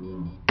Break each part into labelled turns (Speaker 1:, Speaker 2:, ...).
Speaker 1: being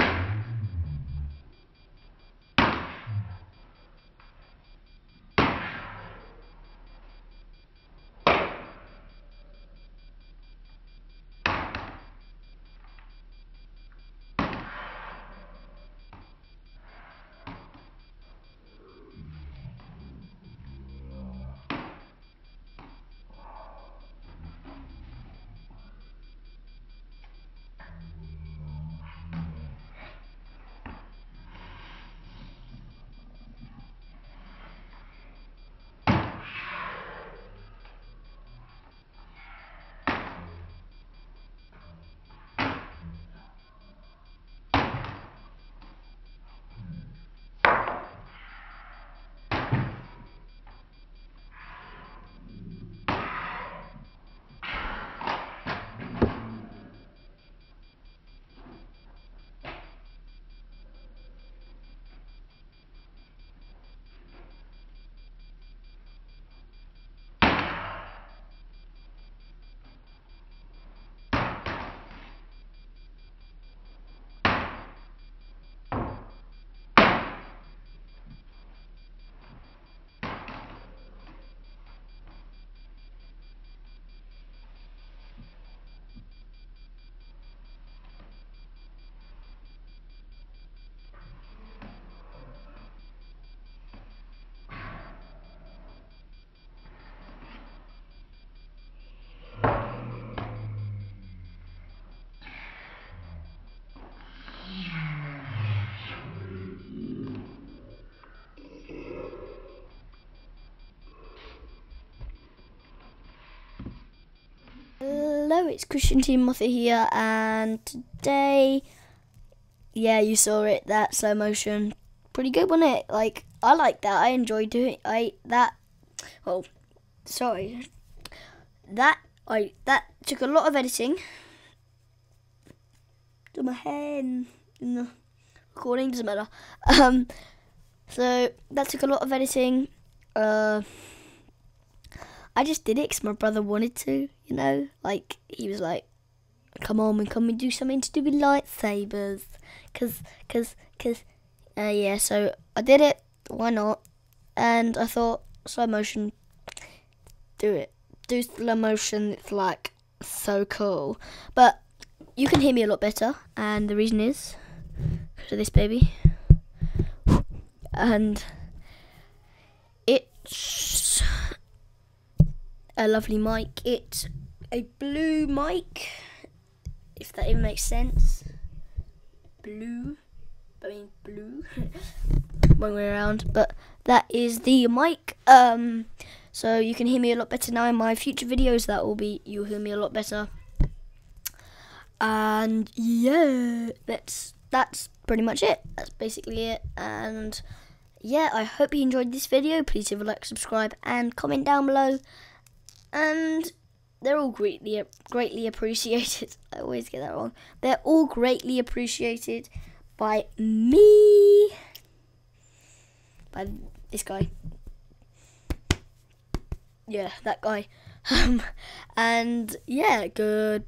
Speaker 1: It's Christian Team Timothy here, and today, yeah, you saw it, that slow motion, pretty good, wasn't it? Like, I like that, I enjoyed doing I, that, oh, sorry, that, I, that took a lot of editing, to my hand in the recording, doesn't matter, um, so, that took a lot of editing, uh, I just did it because my brother wanted to, you know? Like, he was like, come on, and can we do something to do with lightsabers? Because, because, because, uh, yeah, so I did it, why not? And I thought, slow motion, do it. Do slow motion, it's like so cool. But you can hear me a lot better, and the reason is because of this baby. And it's a lovely mic. It's a blue mic, if that even makes sense. Blue, I mean blue, one way around. But that is the mic. Um, so you can hear me a lot better now in my future videos. That will be you'll hear me a lot better. And yeah, that's that's pretty much it. That's basically it. And yeah, I hope you enjoyed this video. Please leave a like, subscribe, and comment down below and they're all greatly greatly appreciated. I always get that wrong. They're all greatly appreciated by me, by this guy. Yeah, that guy. Um, and yeah, good